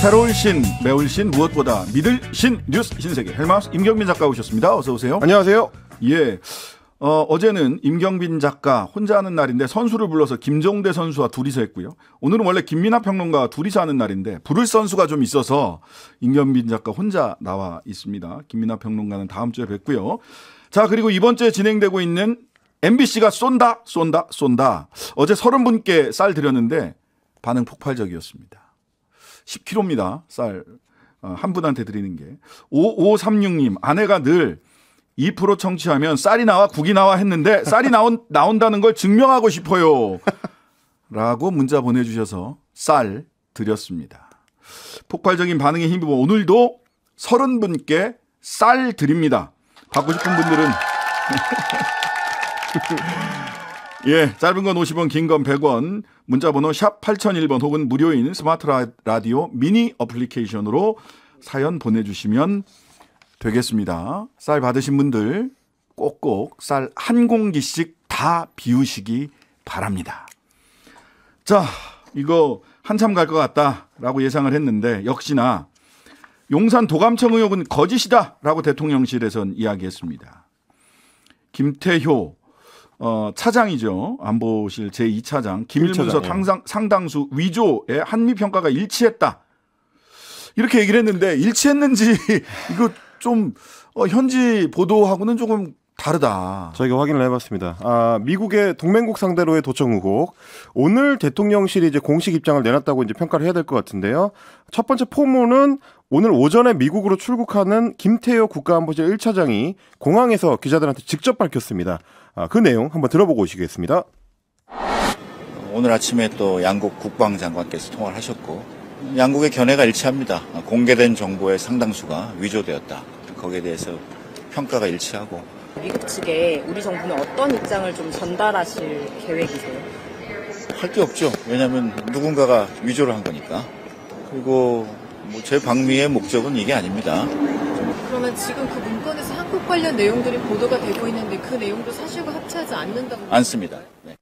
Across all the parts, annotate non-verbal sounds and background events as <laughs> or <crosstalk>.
새로운 신, 매울 신, 무엇보다 믿을 신 뉴스 신세계 헬마우스 임경민 작가 오셨습니다. 어서 오세요. 안녕하세요. 예. 어, 어제는 임경빈 작가 혼자 하는 날인데 선수를 불러서 김종대 선수와 둘이서 했고요. 오늘은 원래 김민하 평론가와 둘이서 하는 날인데 부를 선수가 좀 있어서 임경빈 작가 혼자 나와 있습니다. 김민하 평론가는 다음 주에 뵙고요. 자, 그리고 이번 주에 진행되고 있는 MBC가 쏜다, 쏜다, 쏜다. 어제 30분께 쌀 드렸는데 반응 폭발적이었습니다. 10kg입니다. 쌀. 어, 한 분한테 드리는 게. 5536님, 아내가 늘 2% 청취하면 쌀이 나와 국이 나와 했는데 쌀이 나온, <laughs> 나온다는 걸 증명하고 싶어요. 라고 문자 보내주셔서 쌀 드렸습니다. 폭발적인 반응에 힘입어 오늘도 30분께 쌀 드립니다. 받고 싶은 분들은 <laughs> 예, 짧은 건 50원, 긴 건 100원, 문자 번호 샵 8001번 혹은 무료인 스마트 라디오 미니 어플리케이션으로 사연 보내 주시면 되겠습니다. 쌀 받으신 분들 꼭꼭 쌀 한 공기씩 다 비우시기 바랍니다. 자, 이거 한참 갈 것 같다라고 예상을 했는데 역시나 용산 도감청 의혹은 거짓이다라고 대통령실에선 이야기했습니다. 김태효 어, 차장이죠. 안보실 제2차장 김일문서 차장, 상당수 위조의 한미 평가가 일치했다. 이렇게 얘기를 했는데 일치했는지 <laughs> 이거 좀 어, 현지 보도하고는 조금 다르다. 저희가 확인을 해봤습니다. 아, 미국의 동맹국 상대로의 도청 의혹. 오늘 대통령실이 이제 공식 입장을 내놨다고 이제 평가를 해야 될 것 같은데요. 첫 번째 포문은 오늘 오전에 미국으로 출국하는 김태효 국가안보실 1차장이 공항에서 기자들한테 직접 밝혔습니다. 아, 그 내용 한번 들어보고 오시겠습니다. 오늘 아침에 또 양국 국방장관께서 통화를 하셨고 양국의 견해가 일치합니다. 공개된 정보의 상당수가 위조되었다. 거기에 대해서 평가가 일치하고 미국 측에 우리 정부는 어떤 입장을 좀 전달하실 계획이세요? 할 게 없죠. 왜냐하면 누군가가 위조를 한 거니까. 그리고 뭐 제 방미의 목적은 이게 아닙니다. 그러면 지금 그 한국 관련 내용들이 보도가 되고 있는데 그 내용도 사실과 합치하지 않는다고 않습니다. 네.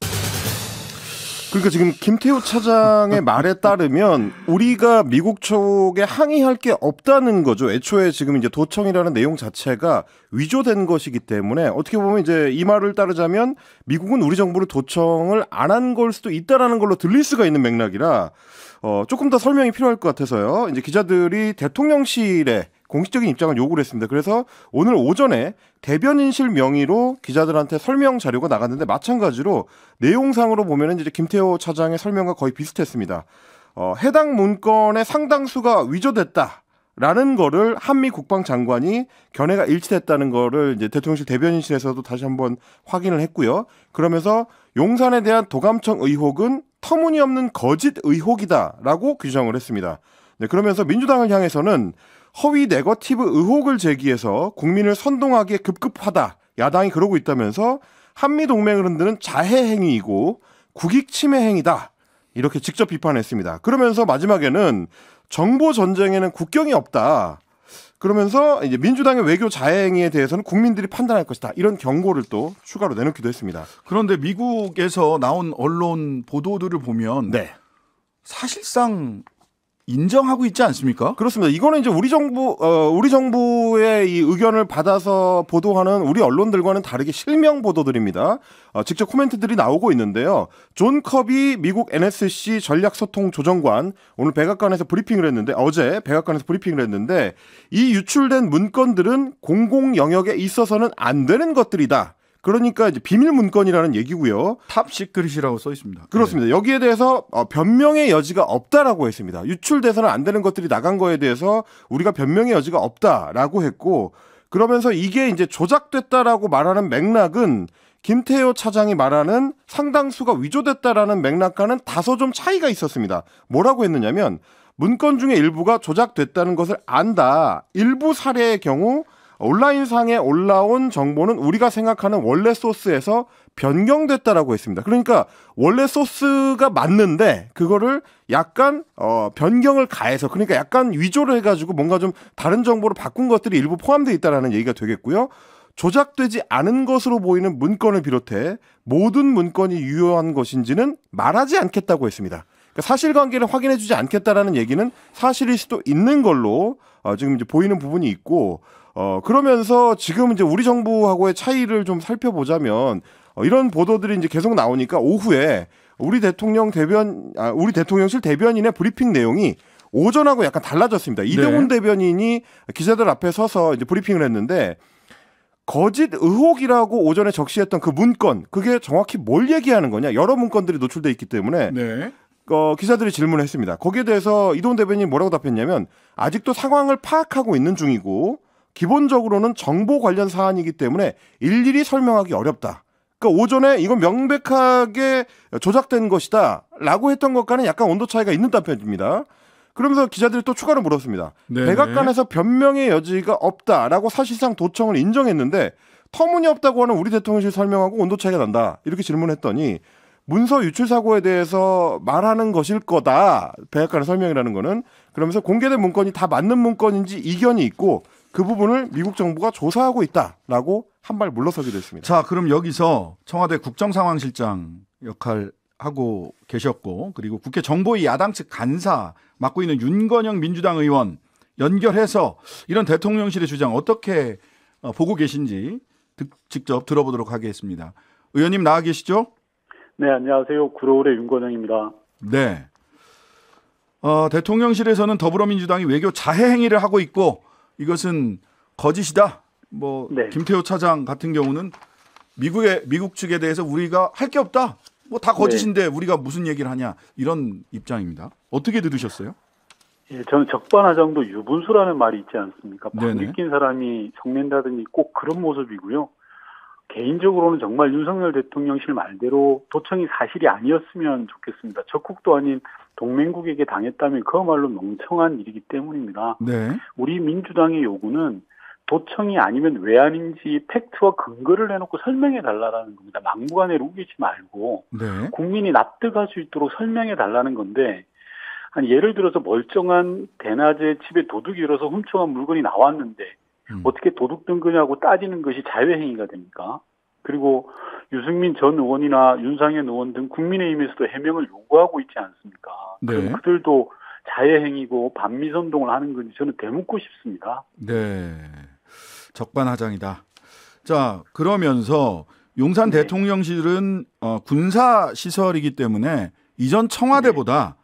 그러니까 지금 김태우 차장의 말에 따르면 우리가 미국 쪽에 항의할 게 없다는 거죠. 애초에 지금 이제 도청이라는 내용 자체가 위조된 것이기 때문에 어떻게 보면 이제 이 말을 따르자면 미국은 우리 정부를 도청을 안 한 걸 수도 있다라는 걸로 들릴 수가 있는 맥락이라 어 조금 더 설명이 필요할 것 같아서요. 이제 기자들이 대통령실에 공식적인 입장을 요구를 했습니다. 그래서 오늘 오전에 대변인실 명의로 기자들한테 설명 자료가 나갔는데 마찬가지로 내용상으로 보면은 이제 김태호 차장의 설명과 거의 비슷했습니다. 어, 해당 문건의 상당수가 위조됐다. 라는 거를 한미 국방장관이 견해가 일치됐다는 거를 이제 대통령실 대변인실에서도 다시 한번 확인을 했고요. 그러면서 용산에 대한 도감청 의혹은 터무니없는 거짓 의혹이다라고 규정을 했습니다. 네, 그러면서 민주당을 향해서는 허위 네거티브 의혹을 제기해서 국민을 선동하기에 급급하다. 야당이 그러고 있다면서 한미 동맹을 흔드는 자해 행위이고 국익 침해 행위다. 이렇게 직접 비판했습니다. 그러면서 마지막에는 정보 전쟁에는 국경이 없다. 그러면서 이제 민주당의 외교 자해 행위에 대해서는 국민들이 판단할 것이다. 이런 경고를 또 추가로 내놓기도 했습니다. 그런데 미국에서 나온 언론 보도들을 보면 네. 사실상 인정하고 있지 않습니까? 그렇습니다. 이거는 이제 우리 정부 어 우리 정부의 이 의견을 받아서 보도하는 우리 언론들과는 다르게 실명 보도들입니다. 어, 직접 코멘트들이 나오고 있는데요. 존 커비 미국 NSC 전략 소통 조정관 오늘 백악관에서 브리핑을 했는데 어제 백악관에서 브리핑을 했는데 이 유출된 문건들은 공공 영역에 있어서는 안 되는 것들이다. 그러니까 이제 비밀 문건이라는 얘기고요. top secret이라고 써 있습니다. 그렇습니다. 네. 여기에 대해서 어, 변명의 여지가 없다라고 했습니다. 유출돼서는 안 되는 것들이 나간 거에 대해서 우리가 변명의 여지가 없다라고 했고 그러면서 이게 이제 조작됐다라고 말하는 맥락은 김태효 차장이 말하는 상당수가 위조됐다라는 맥락과는 다소 좀 차이가 있었습니다. 뭐라고 했느냐면 문건 중에 일부가 조작됐다는 것을 안다. 일부 사례의 경우 온라인상에 올라온 정보는 우리가 생각하는 원래 소스에서 변경됐다라고 했습니다. 그러니까 원래 소스가 맞는데 그거를 약간 어 변경을 가해서 그러니까 약간 위조를 해가지고 뭔가 좀 다른 정보로 바꾼 것들이 일부 포함되어 있다라는 얘기가 되겠고요. 조작되지 않은 것으로 보이는 문건을 비롯해 모든 문건이 유효한 것인지는 말하지 않겠다고 했습니다. 그러니까 사실관계를 확인해주지 않겠다라는 얘기는 사실일 수도 있는 걸로 어, 지금 이제 보이는 부분이 있고 어, 그러면서 지금 이제 우리 정부하고의 차이를 좀 살펴보자면 어, 이런 보도들이 이제 계속 나오니까 오후에 우리 대통령 대변, 아, 우리 대통령실 대변인의 브리핑 내용이 오전하고 약간 달라졌습니다. 이동훈 대변인이 기자들 앞에 서서 이제 브리핑을 했는데 거짓 의혹이라고 오전에 적시했던 그 문건 그게 정확히 뭘 얘기하는 거냐 여러 문건들이 노출돼 있기 때문에 네. 어, 기자들이 질문을 했습니다. 거기에 대해서 이동 대변인이 뭐라고 답했냐면 아직도 상황을 파악하고 있는 중이고 기본적으로는 정보 관련 사안이기 때문에 일일이 설명하기 어렵다. 그러니까 오전에 이건 명백하게 조작된 것이다 라고 했던 것과는 약간 온도 차이가 있는 답변입니다. 그러면서 기자들이 또 추가로 물었습니다. 네. 백악관에서 변명의 여지가 없다라고 사실상 도청을 인정했는데 터무니없다고 하는 우리 대통령실 설명하고 온도 차이가 난다 이렇게 질문했더니 문서 유출 사고에 대해서 말하는 것일 거다 백악관의 설명이라는 거는 그러면서 공개된 문건이 다 맞는 문건인지 이견이 있고 그 부분을 미국 정부가 조사하고 있다라고 한 발 물러서기도 했습니다. 자, 그럼 여기서 청와대 국정상황실장 역할 하고 계셨고 그리고 국회 정보위 야당 측 간사 맡고 있는 윤건영 민주당 의원 연결해서 이런 대통령실의 주장 어떻게 어, 보고 계신지 듣- 직접 들어보도록 하겠습니다. 의원님 나와 계시죠? 네, 안녕하세요. 구로울의 윤건영입니다. 네. 어, 대통령실에서는 더불어민주당이 외교 자해 행위를 하고 있고 이것은 거짓이다. 뭐 네. 김태호 차장 같은 경우는 미국의 미국 측에 대해서 우리가 할 게 없다. 뭐 다 거짓인데 우리가 무슨 얘기를 하냐 이런 입장입니다. 어떻게 들으셨어요? 예, 저는 적반하장도 유분수라는 말이 있지 않습니까? 방귀 낀 사람이 성낸다더니 꼭 그런 모습이고요. 개인적으로는 정말 윤석열 대통령실 말대로 도청이 사실이 아니었으면 좋겠습니다. 적국도 아닌 동맹국에게 당했다면 그야말로 멍청한 일이기 때문입니다. 네. 우리 민주당의 요구는 도청이 아니면 왜 아닌지 팩트와 근거를 내놓고 설명해 달라는 겁니다. 막무가내로 우기지 말고 네. 국민이 납득할 수 있도록 설명해 달라는 건데 아니 예를 들어서 멀쩡한 대낮에 집에 도둑이 들어서 훔쳐간 물건이 나왔는데 음. 어떻게 도둑 든 거냐고 따지는 것이 자유행위가 됩니까? 그리고 유승민 전 의원이나 윤상현 의원 등 국민의힘에서도 해명을 요구하고 있지 않습니까? 네. 그럼 그들도 자해행위고 반미선동을 하는 건지 저는 되묻고 싶습니다. 네. 적반하장이다. 자, 그러면서 용산 네. 대통령실은 어, 군사 시설이기 때문에 이전 청와대보다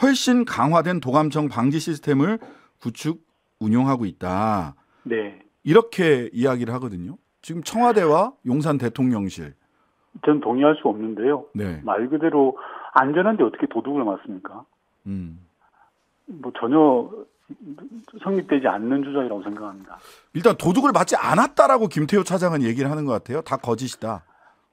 훨씬 강화된 도감청 방지 시스템을 구축 운용하고 있다. 네. 이렇게 이야기를 하거든요. 지금 청와대와 용산 대통령실. 전 동의할 수 없는데요. 네. 말 그대로 안전한데 어떻게 도둑을 맞습니까? 음. 뭐 전혀 성립되지 않는 주장이라고 생각합니다. 일단 도둑을 맞지 않았다라고 김태호 차장은 얘기를 하는 것 같아요. 다 거짓이다.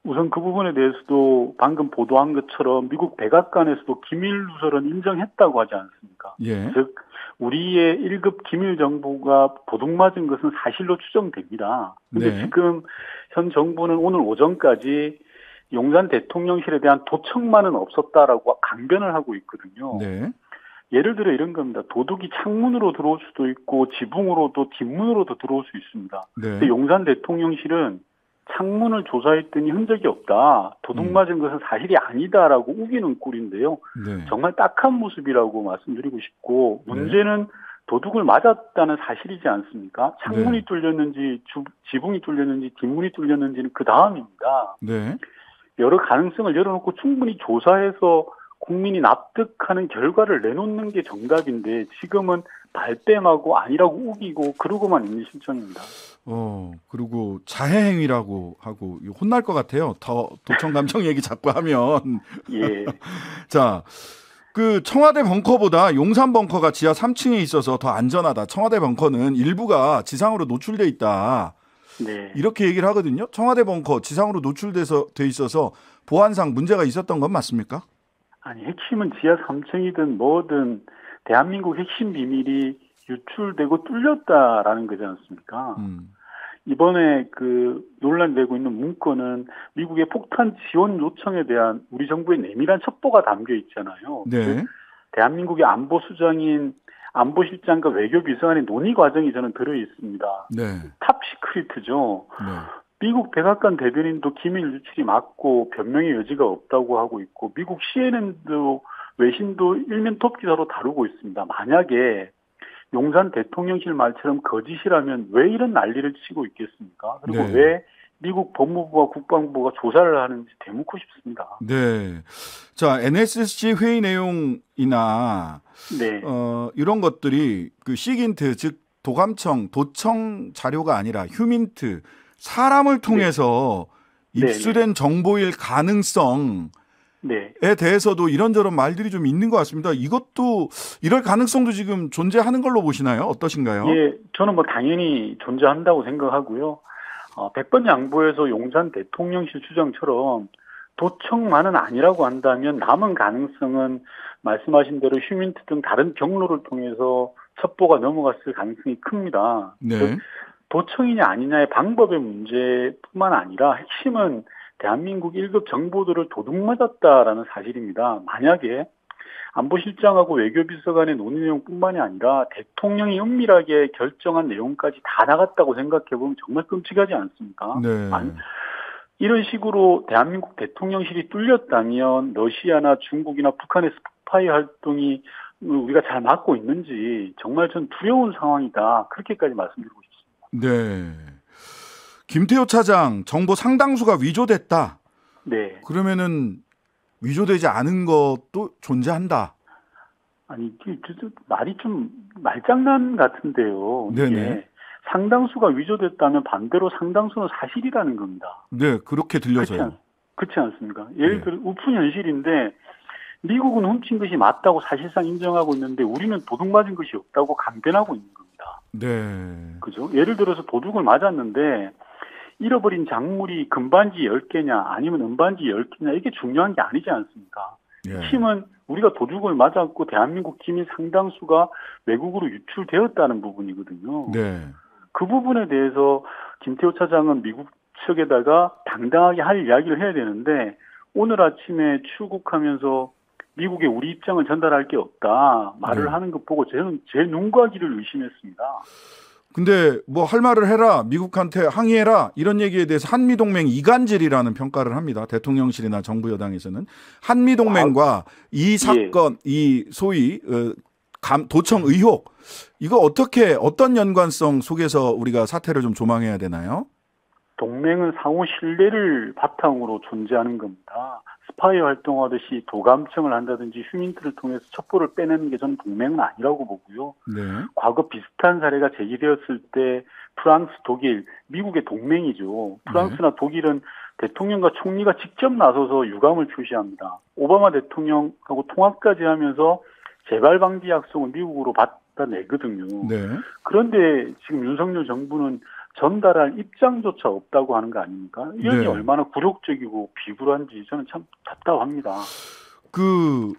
우선 그 부분에 대해서도 방금 보도한 것처럼 미국 백악관에서도 기밀 누설은 인정했다고 하지 않습니까? 예. 즉 우리의 1급 기밀 정보가 도둑 맞은 것은 사실로 추정됩니다. 근데 네. 지금 현 정부는 오늘 오전까지 용산 대통령실에 대한 도청만은 없었다라고 강변을 하고 있거든요. 네. 예를 들어 이런 겁니다. 도둑이 창문으로 들어올 수도 있고 지붕으로도 뒷문으로도 들어올 수 있습니다. 네. 근데 용산 대통령실은 창문을 조사했더니 흔적이 없다. 도둑 음. 맞은 것은 사실이 아니다라고 우기는 꼴인데요. 네. 정말 딱한 모습이라고 말씀드리고 싶고 네. 문제는 도둑을 맞았다는 사실이지 않습니까? 창문이 네. 뚫렸는지 주- 지붕이 뚫렸는지 뒷문이 뚫렸는지는 그 다음입니다. 네. 여러 가능성을 열어놓고 충분히 조사해서 국민이 납득하는 결과를 내놓는 게 정답인데 지금은 발뺌하고 아니라고 우기고 그러고만 있는 실정입니다. 어, 그리고 자해 행위라고 하고 혼날 것 같아요. 더 도청 감청 얘기 자꾸 하면. <laughs> 예. <laughs> 자, 그 청와대 벙커보다 용산 벙커가 지하 3층에 있어서 더 안전하다. 청와대 벙커는 일부가 지상으로 노출돼 있다. 네. 이렇게 얘기를 하거든요. 청와대 벙커 지상으로 노출돼서 돼 있어서 보안상 문제가 있었던 건 맞습니까? 아니 핵심은 지하 3층이든 뭐든 대한민국 핵심 비밀이 유출되고 뚫렸다라는 거지 않습니까? 음. 이번에 그 논란되고 있는 문건은 미국의 폭탄 지원 요청에 대한 우리 정부의 내밀한 첩보가 담겨 있잖아요. 네. 대한민국의 안보 수장인 안보실장과 외교비서관의 논의 과정이 저는 들어 있습니다. 네. top secret이죠. 네. 미국 백악관 대변인도 기밀 유출이 맞고 변명의 여지가 없다고 하고 있고 미국 CNN도 외신도 일면 톱 기사로 다루고 있습니다. 만약에 용산 대통령실 말처럼 거짓이라면 왜 이런 난리를 치고 있겠습니까? 그리고 네. 왜 미국 법무부와 국방부가 조사를 하는지 되묻고 싶습니다. 네. 자, NSC 회의 내용이나 네. 어, 이런 것들이 그 시긴트 즉 도감청, 도청 자료가 아니라 휴민트 사람을 통해서 네, 입수된 정보일 가능성 에 네. 대해서도 이런저런 말들이 좀 있는 것 같습니다. 이것도 이럴 가능성도 지금 존재하는 걸로 보시나요? 어떠신가요? 예, 저는 뭐 당연히 존재한다고 생각하고요. 어, 100번 양보해서 용산 대통령실 주장처럼 도청만은 아니라고 한다면 남은 가능성은 말씀하신 대로 휴민트 등 다른 경로를 통해서 첩보가 넘어갔을 가능성이 큽니다. 네. 도청이냐 아니냐의 방법의 문제뿐만 아니라 핵심은 대한민국 1급 정보들을 도둑맞았다라는 사실입니다. 만약에 안보실장하고 외교비서 관의 논의 내용뿐만이 아니라 대통령이 은밀하게 결정한 내용까지 다 나갔다고 생각해보면 정말 끔찍하지 않습니까? 네. 아니, 이런 식으로 대한민국 대통령실이 뚫렸다면 러시아나 중국이나 북한의 스파이 활동이 우리가 잘 막고 있는지 정말 전 두려운 상황이다. 그렇게까지 말씀드리고 싶습니다. 네. 김태호 차장 정보 상당수가 위조됐다. 네. 그러면은 위조되지 않은 것도 존재한다. 아니, 말이 좀 말장난 같은데요. 네네. 상당수가 위조됐다면 반대로 상당수는 사실이라는 겁니다. 네, 그렇게 들려서요. 않, 그렇지 않 습니까? 예를 네. 들어 우픈 현실인데 미국은 훔친 것이 맞다고 사실상 인정하고 있는데 우리는 도둑 맞은 것이 없다고 강변하고 있는 겁니다. 네. 그죠? 예를 들어서 도둑을 맞았는데 잃어버린 작물이 금반지 10개냐 아니면 은반지 10개냐 이게 중요한 게 아니지 않습니까? 예. 핵심은 우리가 도둑을 맞았고 대한민국 기민 상당수가 외국으로 유출되었다는 부분이거든요. 네. 그 부분에 대해서 김태호 차장은 미국 측에다가 당당하게 할 이야기를 해야 되는데 오늘 아침에 출국하면서 미국에 우리 입장을 전달할 게 없다 말을 네. 하는 것 보고 저는 제 눈과 귀를 의심했습니다. 근데 뭐 할 말을 해라, 미국한테 항의해라 이런 얘기에 대해서 한미 동맹 이간질이라는 평가를 합니다. 대통령실이나 정부 여당에서는 한미 동맹과 이 사건, 이 소위 어, 감, 도청 의혹 이거 어떻게 어떤 연관성 속에서 우리가 사태를 좀 조망해야 되나요? 동맹은 상호 신뢰를 바탕으로 존재하는 겁니다. 스파이 활동하듯이 도감청을 한다든지 휴민트를 통해서 첩보를 빼내는 게 저는 동맹은 아니라고 보고요. 네. 과거 비슷한 사례가 제기되었을 때 프랑스, 독일, 미국의 동맹이죠. 프랑스나 독일은 대통령과 총리가 직접 나서서 유감을 표시합니다. 오바마 대통령하고 통화까지 하면서 재발 방지 약속을 미국으로 받아내거든요. 네. 그런데 지금 윤석열 정부는 전달할 입장조차 없다고 하는 거 아닙니까? 이런이 네. 얼마나 굴욕적이고 비굴한지 저는 참 답답합니다. 그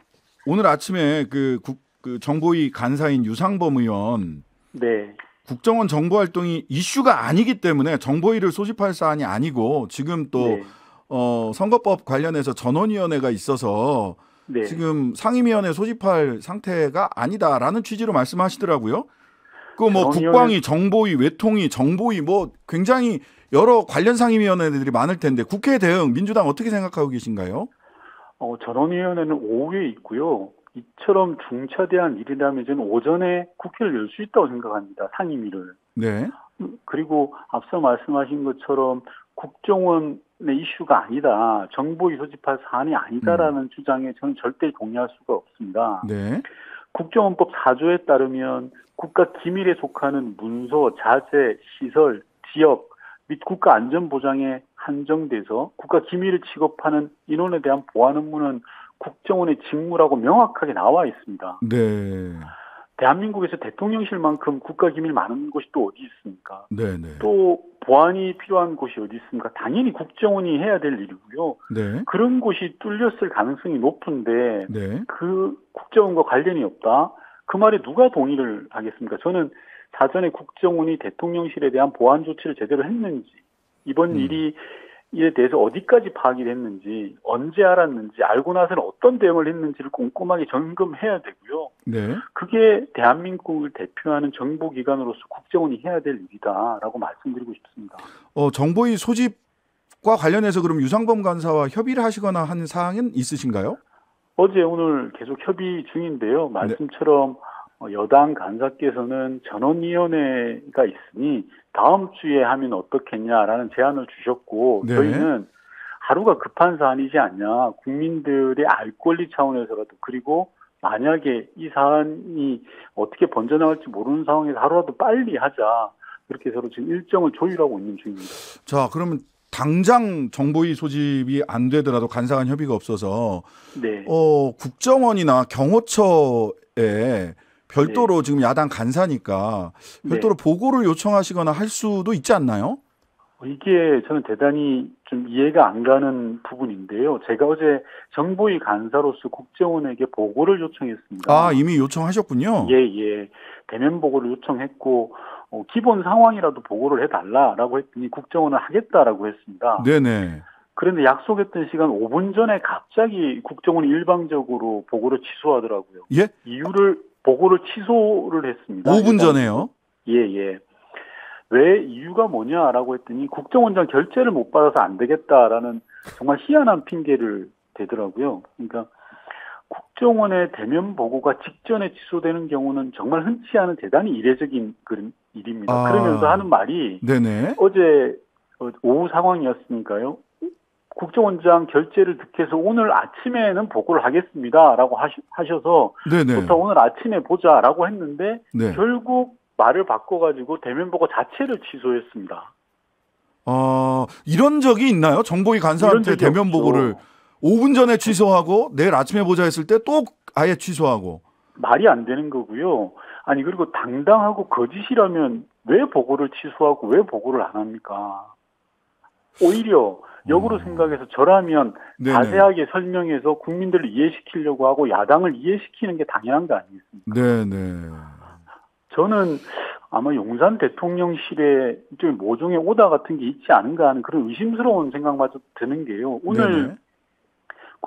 오늘 아침에 그, 국, 그 정보위 간사인 유상범 의원 네, 국정원 정보 활동이 이슈가 아니기 때문에 정보위를 소집할 사안이 아니고 지금 또 네, 어, 선거법 관련해서 전원위원회가 있어서 네. 지금 상임위원회 소집할 상태가 아니다라는 취지로 말씀하시더라고요. 그 뭐 국방위, 정보위, 외통위, 정보위 뭐 굉장히 여러 관련 상임위원회들이 많을 텐데 국회 대응 민주당 어떻게 생각하고 계신가요? 어, 전원위원회는 오후에 있고요. 이처럼 중차대한 일이라면 저는 오전에 국회를 열 수 있다고 생각합니다. 상임위를. 네. 음, 그리고 앞서 말씀하신 것처럼 국정원의 이슈가 아니다. 정보위 소집할 사안이 아니다라는 주장에 저는 절대 동의할 수가 없습니다. 네. 국정원법 4조에 따르면 국가 기밀에 속하는 문서, 자재, 시설, 지역 및 국가 안전 보장에 한정돼서 국가 기밀을 취급하는 인원에 대한 보안 업무는 국정원의 직무라고 명확하게 나와 있습니다. 네. 대한민국에서 대통령실만큼 국가 기밀 많은 곳이 또 어디 있습니까? 네, 네. 또 보안이 필요한 곳이 어디 있습니까? 당연히 국정원이 해야 될 일이고요. 네. 그런 곳이 뚫렸을 가능성이 높은데 네. 그 국정원과 관련이 없다. 그 말에 누가 동의를 하겠습니까? 저는 사전에 국정원이 대통령실에 대한 보안 조치를 제대로 했는지 이번 음. 일이 이에 대해서 어디까지 파악이 됐는지 언제 알았는지 알고 나서는 어떤 대응을 했는지를 꼼꼼하게 점검해야 되고요. 네. 그게 대한민국을 대표하는 정보기관으로서 국정원이 해야 될 일이다라고 말씀드리고 싶습니다. 어, 정보위 소집과 관련해서 그럼 유상범 간사와 협의를 하시거나 한 사항은 있으신가요? 어제 오늘 계속 협의 중인데요. 말씀처럼 어, 여당 간사께서는 전원위원회가 있으니 다음 주에 하면 어떻겠냐라는 제안을 주셨고 네. 저희는 하루가 급한 사안이지 않냐 국민들의 알 권리 차원에서라도 그리고 만약에 이 사안이 어떻게 번져나갈지 모르는 상황에서 하루라도 빨리 하자 그렇게 서로 지금 일정을 조율하고 있는 중입니다. 자, 그러면 당장 정보위 소집이 안 되더라도 간사간 협의가 없어서 네. 어, 국정원이나 경호처에 별도로 지금 야당 간사니까 별도로 보고를 요청하시거나 할 수도 있지 않나요? 어, 이게 저는 대단히 좀 이해가 안 가는 부분인데요. 제가 어제 정보위 간사로서 국정원에게 보고를 요청했습니다. 아, 이미 요청하셨군요. 예, 예. 대면 보고를 요청했고, 어, 기본 상황이라도 보고를 해달라라고 했더니 국정원은 하겠다라고 했습니다. 네네. 그런데 약속했던 시간 5분 전에 갑자기 국정원이 일방적으로 보고를 취소하더라고요. 예? 이유를, 보고를 취소를 했습니다. 5분 일단 전에요. 예, 예. 왜 이유가 뭐냐라고 했더니 국정원장 결재를 못 받아서 안 되겠다라는 정말 희한한 핑계를 대더라고요. 그러니까 국정원의 대면 보고가 직전에 취소되는 경우는 정말 흔치 않은 대단히 이례적인 그런 일입니다. 아. 그러면서 하는 말이 네네. 어제 어, 오후 상황이었으니까요. 국정원장 결재를 득해서 오늘 아침에는 보고를 하겠습니다라고 하셔서 네네. 좋다 오늘 아침에 보자라고 했는데 네. 결국 말을 바꿔가지고 대면 보고 자체를 취소했습니다. 어, 이런 적이 있나요? 정보위 간사한테 대면 없죠. 보고를 5분 전에 취소하고 내일 아침에 보자 했을 때 또 아예 취소하고. 말이 안 되는 거고요. 아니 그리고 당당하고 거짓이라면 왜 보고를 취소하고 왜 보고를 안 합니까? 오히려 역으로 생각해서 저라면 음. 네네. 자세하게 설명해서 국민들을 이해시키려고 하고 야당을 이해시키는 게 당연한 거 아니겠습니까? 네네. 저는 아마 용산 대통령실에 좀 모종의 오다 같은 게 있지 않은가 하는 그런 의심스러운 생각마저 드는 게요. 오늘 네네.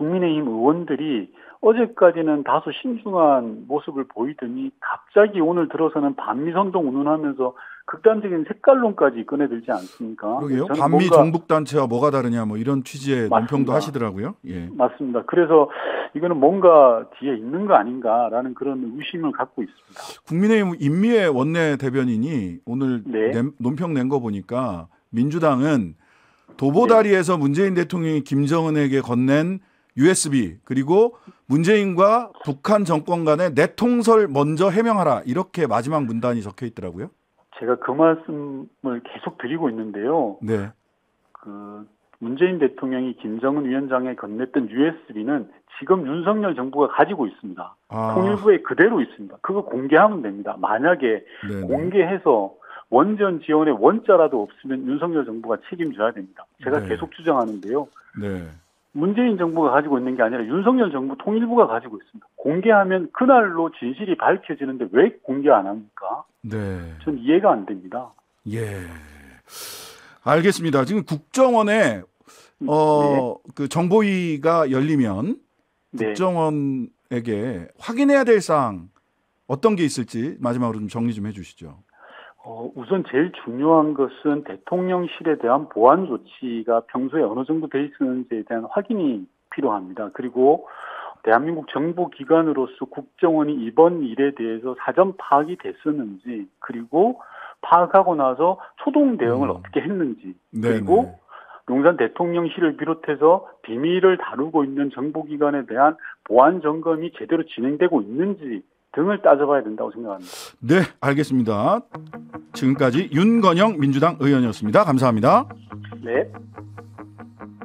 국민의힘 의원들이 어제까지는 다소 신중한 모습을 보이더니 갑자기 오늘 들어서는 반미 선동 운운하면서 극단적인 색깔론까지 꺼내들지 않습니까? 그러게요. 반미 정북 단체와 뭐가 다르냐 뭐 이런 취지의 맞습니다. 논평도 하시더라고요. 예. 맞습니다. 그래서 이거는 뭔가 뒤에 있는 거 아닌가라는 그런 의심을 갖고 있습니다. 국민의힘 임미애 원내 대변인이 오늘 네. 낸- 논평 낸 거 보니까 민주당은 도보다리에서 문재인 대통령이 김정은에게 건넨 USB 그리고 문재인과 북한 정권 간의 내통설 먼저 해명하라 이렇게 마지막 문단이 적혀 있더라고요. 제가 그 말씀을 계속 드리고 있는데요. 네. 그 문재인 대통령이 김정은 위원장에 건넸던 USB는 지금 윤석열 정부가 가지고 있습니다. 아, 통일부에 그대로 있습니다. 그거 공개하면 됩니다. 만약에 네네. 공개해서 원전 지원에 원자라도 없으면 윤석열 정부가 책임져야 됩니다. 제가 네. 계속 주장하는데요. 네. 문재인 정부가 가지고 있는 게 아니라 윤석열 정부 통일부가 가지고 있습니다. 공개하면 그날로 진실이 밝혀지는데 왜 공개 안 합니까? 네. 전 이해가 안 됩니다. 예. 알겠습니다. 지금 국정원에 어그 정보위가 열리면 네. 국정원에게 확인해야 될 사항 어떤 게 있을지 마지막으로 좀 정리 좀 해주시죠. 어, 우선 제일 중요한 것은 대통령실에 대한 보안 조치가 평소에 어느 정도 돼 있었는지에 대한 확인이 필요합니다. 그리고 대한민국 정보 기관으로서 국정원이 이번 일에 대해서 사전 파악이 됐었는지, 그리고 파악하고 나서 초동 대응을 음. 어떻게 했는지, 네, 그리고 용산 대통령실을 비롯해서 비밀을 다루고 있는 정보기관에 대한 보안 점검이 제대로 진행되고 있는지 등을 따져봐야 된다고 생각합니다. 네, 알겠습니다. 지금까지 윤건영 민주당 의원이었습니다. 감사합니다. 네.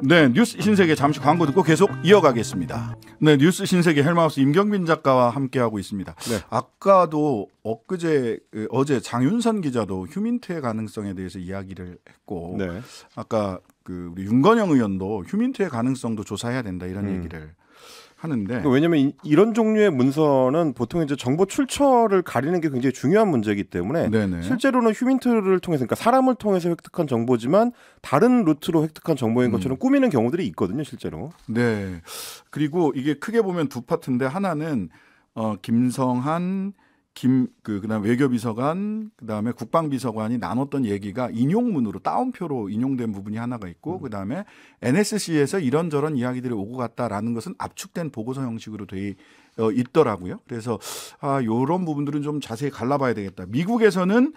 네, 뉴스 신세계 잠시 광고 듣고 계속 이어가겠습니다. 네, 뉴스 신세계 헬마우스 임경빈 작가와 함께하고 있습니다. 네. 아까도 엊그제 그, 어제 장윤선 기자도 휴민트의 가능성에 대해서 이야기를 했고 네. 아까 그 우리 윤건영 의원도 휴민트의 가능성도 조사해야 된다 이런 음. 얘기를 하는데 그러니까 왜냐하면 이- 이런 종류의 문서는 보통 이제 정보 출처를 가리는 게 굉장히 중요한 문제이기 때문에 네네. 실제로는 휴민트를 통해서 그러니까 사람을 통해서 획득한 정보지만 다른 루트로 획득한 정보인 음. 것처럼 꾸미는 경우들이 있거든요, 실제로. 네. 그리고 이게 크게 보면 두 파트인데 하나는 어 김성한, 김, 그, 그 다음 외교비서관, 그 다음에 국방비서관이 나눴던 얘기가 인용문으로, 따옴표로 인용된 부분이 하나가 있고, 그 다음에 NSC에서 이런저런 이야기들이 오고 갔다라는 것은 압축된 보고서 형식으로 돼 어, 있더라고요. 그래서, 아, 요런 부분들은 좀 자세히 알아봐야 되겠다. 미국에서는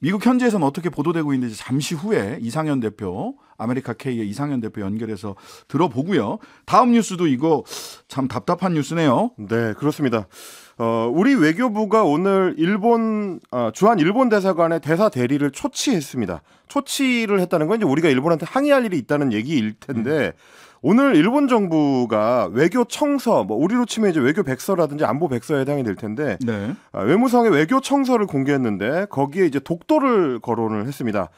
미국 현지에서는 어떻게 보도되고 있는지 잠시 후에 이상현 대표, 아메리카 K의 이상현 대표 연결해서 들어보고요. 다음 뉴스도 이거 참 답답한 뉴스네요. 네, 그렇습니다. 어, 우리 외교부가 오늘 일본 어, 주한 일본 대사관의 대사 대리를 초치했습니다. 초치를 했다는 건 이제 우리가 일본한테 항의할 일이 있다는 얘기일 텐데 오늘 일본 정부가 외교 청서, 뭐 우리로 치면 이제 외교 백서라든지 안보 백서에 해당이 될 텐데 네. 아, 외무성의 외교 청서를 공개했는데 거기에 이제 독도를 거론을 했습니다.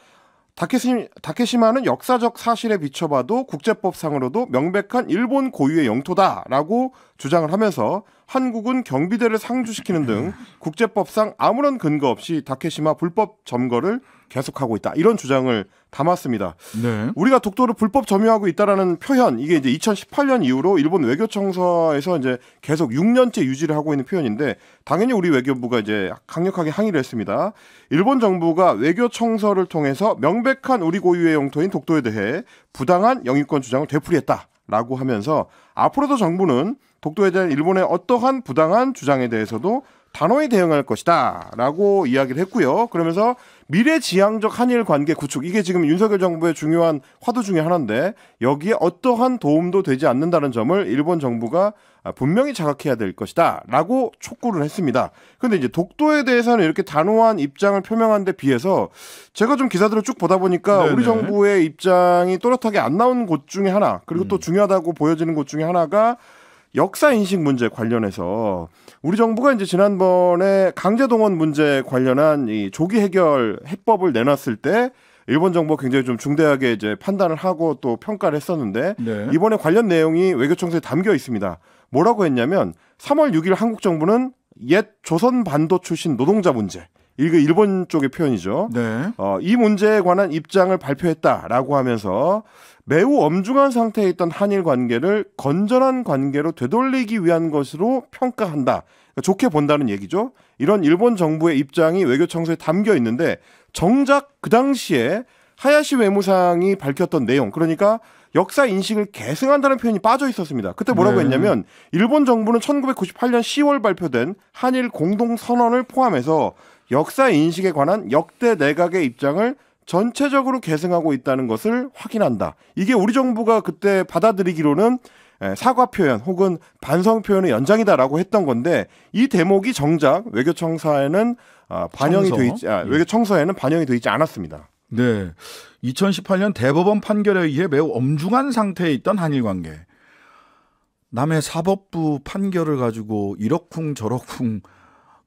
다케시, 다케시마는 역사적 사실에 비춰봐도 국제법상으로도 명백한 일본 고유의 영토다라고 주장을 하면서 한국은 경비대를 상주시키는 등 국제법상 아무런 근거 없이 다케시마 불법 점거를 계속하고 있다. 이런 주장을 담았습니다. 네. 우리가 독도를 불법 점유하고 있다라는 표현 이게 이제 2018년 이후로 일본 외교청서에서 이제 계속 6년째 유지를 하고 있는 표현인데 당연히 우리 외교부가 이제 강력하게 항의를 했습니다. 일본 정부가 외교청서를 통해서 명백한 우리 고유의 영토인 독도에 대해 부당한 영유권 주장을 되풀이했다라고 하면서 앞으로도 정부는 독도에 대한 일본의 어떠한 부당한 주장에 대해서도 단호히 대응할 것이다 라고 이야기를 했고요. 그러면서 미래지향적 한일 관계 구축 이게 지금 윤석열 정부의 중요한 화두 중의 하나인데 여기에 어떠한 도움도 되지 않는다는 점을 일본 정부가 분명히 자각해야 될 것이다 라고 촉구를 했습니다. 근데 이제 독도에 대해서는 이렇게 단호한 입장을 표명한 데 비해서 제가 좀 기사들을 쭉 보다 보니까 네네. 우리 정부의 입장이 또렷하게 안 나온 곳 중에 하나 그리고 또 중요하다고 보여지는 곳 중에 하나가 역사 인식 문제 관련해서 우리 정부가 이제 지난번에 강제 동원 문제 관련한 이 조기 해결 해법을 내놨을 때 일본 정부가 굉장히 좀 중대하게 이제 판단을 하고 또 평가를 했었는데 네. 이번에 관련 내용이 외교청서에 담겨 있습니다. 뭐라고 했냐면 3월 6일 한국 정부는 옛 조선 반도 출신 노동자 문제 이게 일본 쪽의 표현이죠. 네. 어, 이 문제에 관한 입장을 발표했다라고 하면서 매우 엄중한 상태에 있던 한일 관계를 건전한 관계로 되돌리기 위한 것으로 평가한다. 그러니까 좋게 본다는 얘기죠. 이런 일본 정부의 입장이 외교 청서에 담겨 있는데 정작 그 당시에 하야시 외무상이 밝혔던 내용, 그러니까 역사 인식을 계승한다는 표현이 빠져 있었습니다. 그때 뭐라고 네. 했냐면 일본 정부는 1998년 10월 발표된 한일 공동 선언을 포함해서 역사 인식에 관한 역대 내각의 입장을 전체적으로 계승하고 있다는 것을 확인한다. 이게 우리 정부가 그때 받아들이기로는 에, 사과 표현 혹은 반성 표현의 연장이다라고 했던 건데 이 대목이 정작 외교청사에는 아, 반영이 청서. 돼 있지 아, 외교청서에는 반영이 돼 있지 않았습니다. 네. 2018년 대법원 판결에 의해 매우 엄중한 상태에 있던 한일 관계. 남의 사법부 판결을 가지고 이러쿵 저러쿵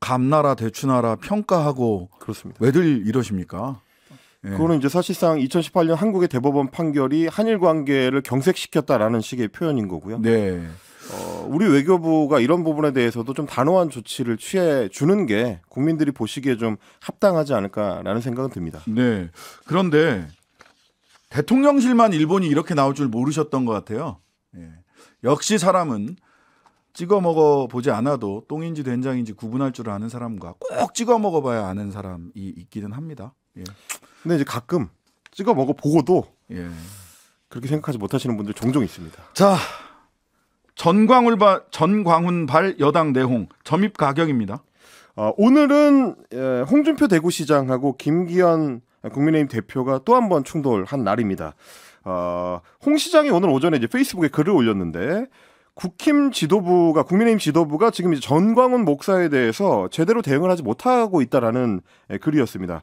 감나라 대추나라 평가하고 그렇습니다. 왜들 이러십니까? 예. 그거는 이제 사실상 2018년 한국의 대법원 판결이 한일 관계를 경색시켰다라는 식의 표현인 거고요. 네. 어, 우리 외교부가 이런 부분에 대해서도 좀 단호한 조치를 취해 주는 게 국민들이 보시기에 좀 합당하지 않을까라는 생각은 듭니다. 네. 그런데 대통령실만 일본이 이렇게 나올 줄 모르셨던 것 같아요. 예. 역시 사람은 찍어 먹어 보지 않아도 똥인지 된장인지 구분할 줄 아는 사람과 꼭 찍어 먹어 봐야 아는 사람이 있기는 합니다. 예. 근데 이제 가끔 찍어 먹어 보고도 예. 그렇게 생각하지 못하시는 분들 종종 있습니다. 자, 전광훈 발 전광훈 발 여당 내홍 점입 가격입니다. 어, 오늘은 에, 홍준표 대구시장하고 김기현 국민의힘 대표가 또 한 번 충돌한 날입니다. 어, 홍 시장이 오늘 오전에 이제 페이스북에 글을 올렸는데 국힘 지도부가 국민의힘 지도부가 지금 이제 전광훈 목사에 대해서 제대로 대응을 하지 못하고 있다라는 에, 글이었습니다.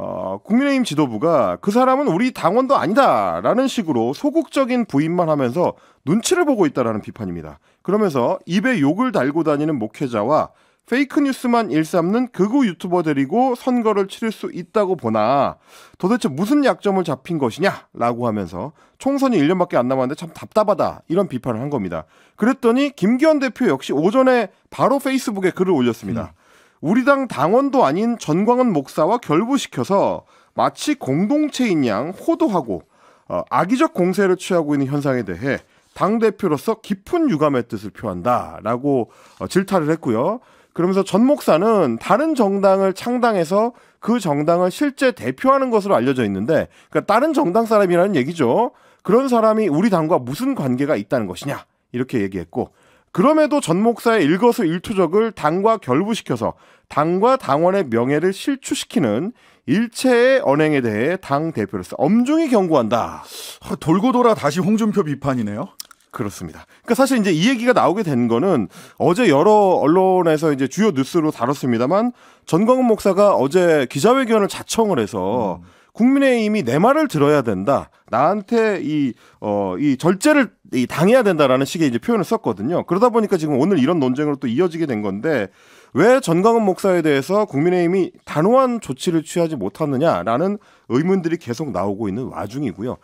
어, 국민의힘 지도부가 그 사람은 우리 당원도 아니다라는 식으로 소극적인 부인만 하면서 눈치를 보고 있다라는 비판입니다. 그러면서 입에 욕을 달고 다니는 목회자와 페이크 뉴스만 일삼는 극우 유튜버 데리고 선거를 치를 수 있다고 보나 도대체 무슨 약점을 잡힌 것이냐라고 하면서 총선이 1년밖에 안 남았는데 참 답답하다 이런 비판을 한 겁니다. 그랬더니 김기현 대표 역시 오전에 바로 페이스북에 글을 올렸습니다. 우리 당 당원도 아닌 전광훈 목사와 결부시켜서 마치 공동체인 양 호도하고 어, 악의적 공세를 취하고 있는 현상에 대해 당 대표로서 깊은 유감의 뜻을 표한다라고 어, 질타를 했고요. 그러면서 전 목사는 다른 정당을 창당해서 그 정당을 실제 대표하는 것으로 알려져 있는데 그러니까 다른 정당 사람이라는 얘기죠. 그런 사람이 우리 당과 무슨 관계가 있다는 것이냐 이렇게 얘기했고 그럼에도 전 목사의 일거수 일투족을 당과 결부시켜서 당과 당원의 명예를 실추시키는 일체의 언행에 대해 당 대표로서 엄중히 경고한다. 아, 돌고 돌아 다시 홍준표 비판이네요. 그렇습니다. 그러니까 사실 이제 이 얘기가 나오게 된 거는 어제 여러 언론에서 이제 주요 뉴스로 다뤘습니다만 전광훈 목사가 어제 기자회견을 자청을 해서 국민의힘이 내 말을 들어야 된다. 나한테 이, 어, 이 절제를 이 당해야 된다라는 식의 이제 표현을 썼거든요. 그러다 보니까 지금 오늘 이런 논쟁으로 또 이어지게 된 건데 왜 전광훈 목사에 대해서 국민의힘이 단호한 조치를 취하지 못하느냐라는 의문들이 계속 나오고 있는 와중이고요.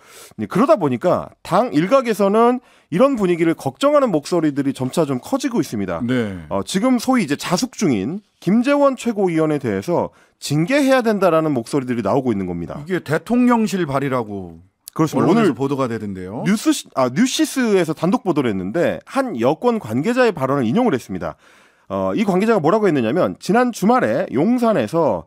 그러다 보니까 당 일각에서는 이런 분위기를 걱정하는 목소리들이 점차 좀 커지고 있습니다. 네. 어, 지금 소위 이제 자숙 중인 김재원 최고위원에 대해서 징계해야 된다라는 목소리들이 나오고 있는 겁니다. 이게 대통령실 발이라고 그렇습니다. 오늘 보도가 되던데요. 뉴스 아 뉴시스에서 단독 보도를 했는데 한 여권 관계자의 발언을 인용을 했습니다. 어, 이 관계자가 뭐라고 했느냐면 지난 주말에 용산에서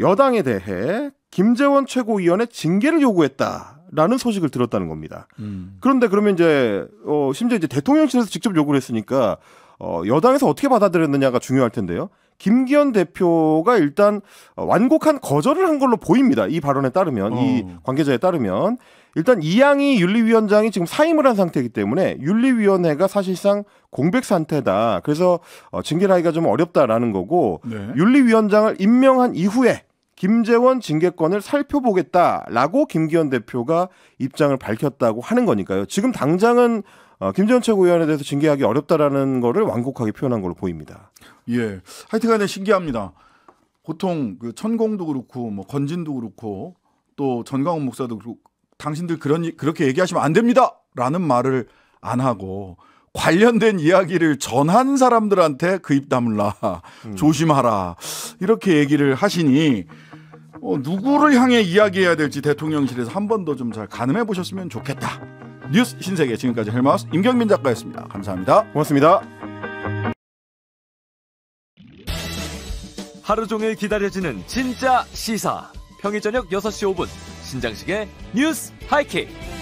여당에 대해 김재원 최고위원의 징계를 요구했다라는 소식을 들었다는 겁니다. 음. 그런데 그러면 이제 어, 심지어 이제 대통령실에서 직접 요구를 했으니까 어, 여당에서 어떻게 받아들였느냐가 중요할 텐데요. 김기현 대표가 일단 어, 완곡한 거절을 한 걸로 보입니다. 이 발언에 따르면 이 어. 관계자에 따르면 일단 이양희 윤리위원장이 지금 사임을 한 상태이기 때문에 윤리위원회가 사실상 공백 상태다. 그래서 어, 징계를 하기가 좀 어렵다라는 거고 네. 윤리위원장을 임명한 이후에 김재원 징계권을 살펴보겠다라고 김기현 대표가 입장을 밝혔다고 하는 거니까요. 지금 당장은 어, 김재원 최고위원에 대해서 징계하기 어렵다라는 거를 완곡하게 표현한 걸로 보입니다. 예. 하여튼간에 신기합니다. 보통 그 천공도 그렇고 뭐 건진도 그렇고 또 전광훈 목사도 그렇고 당신들 그런 이- 그렇게 얘기하시면 안 됩니다라는 말을 안 하고 관련된 이야기를 전한 사람들한테 그 입 다물라 조심하라 이렇게 얘기를 하시니 어, 누구를 향해 이야기해야 될지 대통령실에서 한 번 더 좀 잘 가늠해 보셨으면 좋겠다. 뉴스 신세계 지금까지 헬마우스 임경민 작가였습니다. 감사합니다. 고맙습니다. 하루 종일 기다려지는 진짜 시사. 평일 저녁 6시 5분 신장식의 뉴스 하이킥.